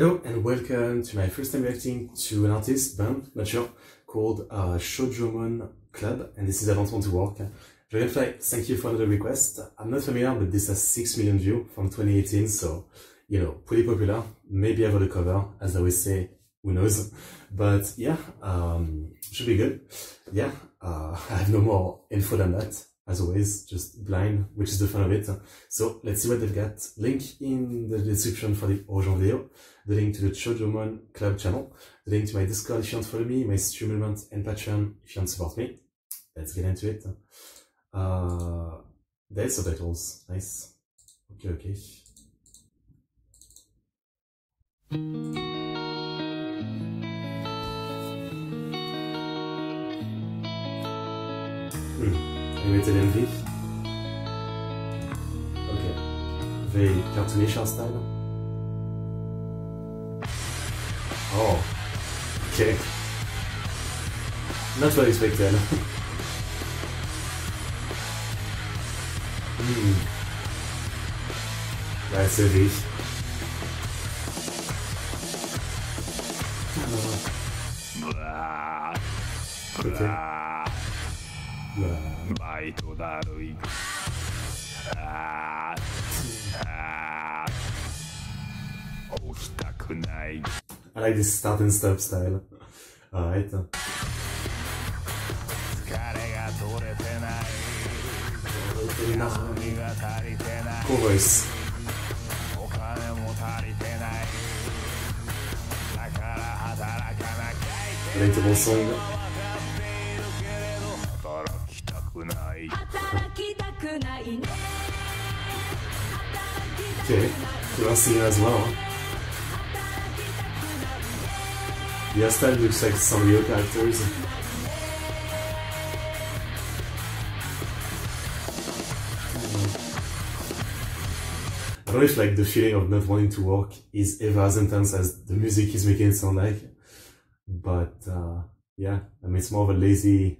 Hello and welcome to my first time reacting to an artist, band, not sure, called uh, Shoujomon Club, and this is I Don't to Walk. Dragonfly, thank you for another request. I'm not familiar, but this has 6 million views from 2018, so, you know, pretty popular. Maybe I a cover, as I always say, who knows. But yeah, um, should be good. Yeah, uh, I have no more info than that as always, just blind, which is the fun of it. So let's see what they've got. Link in the description for the original video, the link to the Shoujomon Club channel, the link to my Discord if you want to follow me, my stream element and Patreon if you want to support me. Let's get into it. Uh, there's subtitles. Nice. Okay, okay. Hmm. Animated MV. Okay. Very cartoonish style. Oh. Okay. Not what I expected. mm. That's it. Okay. バイトだるいああ起きたくない I like this start and stop style alright 疲れが取れてない休みが足りてない Cool voice お金も足りてないだから働かなきゃいけない Relatable song ない働きたくないね Okay, so I'll see you as well. The hairstyle looks like some real characters. I don't know if like the feeling of not wanting to work is ever as intense as the music is making it sound like. But uh, yeah, I mean it's more of a lazy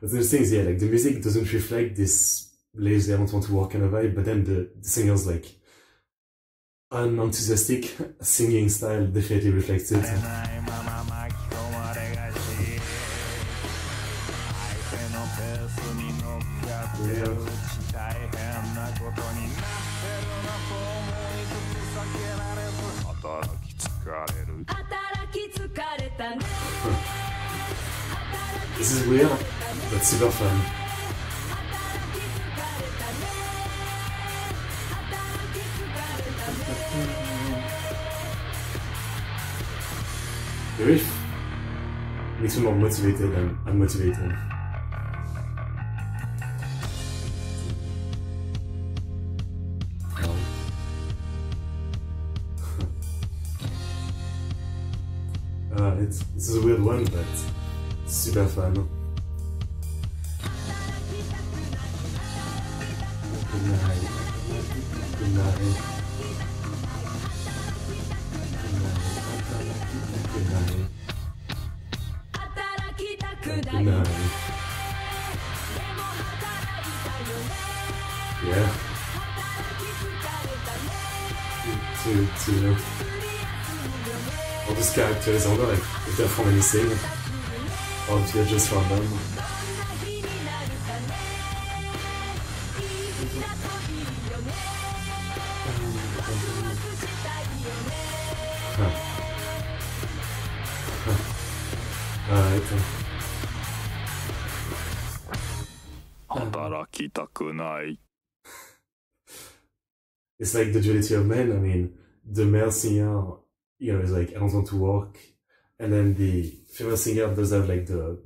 what's interesting is yeah, like the music doesn't reflect this lazy I don't want to walk kind of vibe, but then the, the singer's like unenthusiastic singing style definitely reflects it. This is weird, but super fun. Very makes me more motivated than unmotivated. uh, it's this is a weird one, but super fun. Good night. Good night. All these characters, I wonder like if they're from anything, or if they're just random. Huh. 働きたくない It's like the duality of men. I mean, the male singer, you know, is like, I don't want to work. And then the female singer does have like the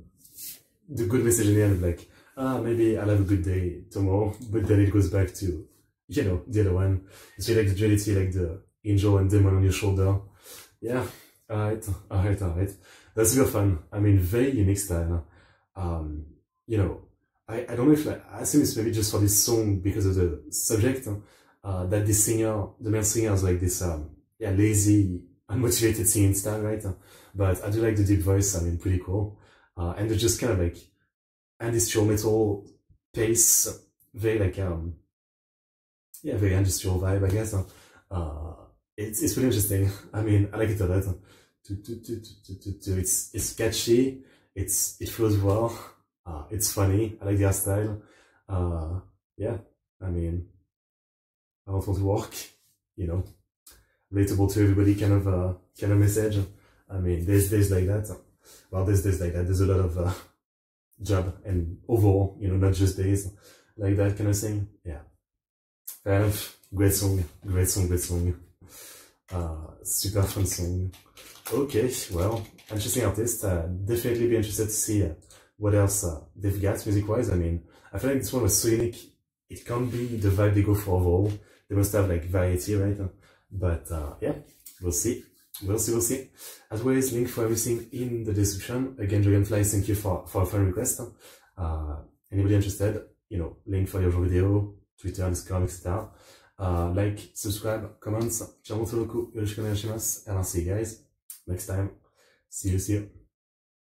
the good message in the end, like, ah, maybe I'll have a good day tomorrow. But then it goes back to, you know, the other one. It's really like the duality, like the angel and demon on your shoulder. Yeah, Alright, alright, alright. That's super fun. I mean, very unique style. Um, you know, I, I don't know if like, I assume it's maybe just for this song because of the subject, uh, that the singer, the male singer is like this, um, yeah, lazy, unmotivated singing style, right? But I do like the deep voice, I mean, pretty cool. Uh, and they're just kind of like and this industrial metal pace, very like, um, yeah, very industrial vibe, I guess. Uh, it's, it's pretty interesting. I mean, I like it a lot. It's, it's catchy. It's, it flows well. Uh, it's funny. I like the art style. Uh, yeah, I mean, I don't want to work, you know, relatable to everybody kind of, uh, kind of message. I mean, there's days like that. Well, there's days like that. There's a lot of, uh, job and overall, you know, not just days like that kind of thing. Yeah. Fair. Great song. Great song. Great song. Uh, super fun song. Okay, well, interesting artist. Uh, definitely be interested to see uh, what else uh, they've got music-wise. I mean, I feel like this one was so unique. It can't be the vibe they go for overall. They must have like variety, right? But uh, yeah, we'll see. We'll see, we'll see. As always, link for everything in the description. Again, Dragonfly, thank you for, for a fun request. Anybody interested, you know, link for your video, Twitter, Discord, etc. Uh, like, subscribe, comments. Channel Toroku, yoroshiku and I'll see you guys next time. See you, see you.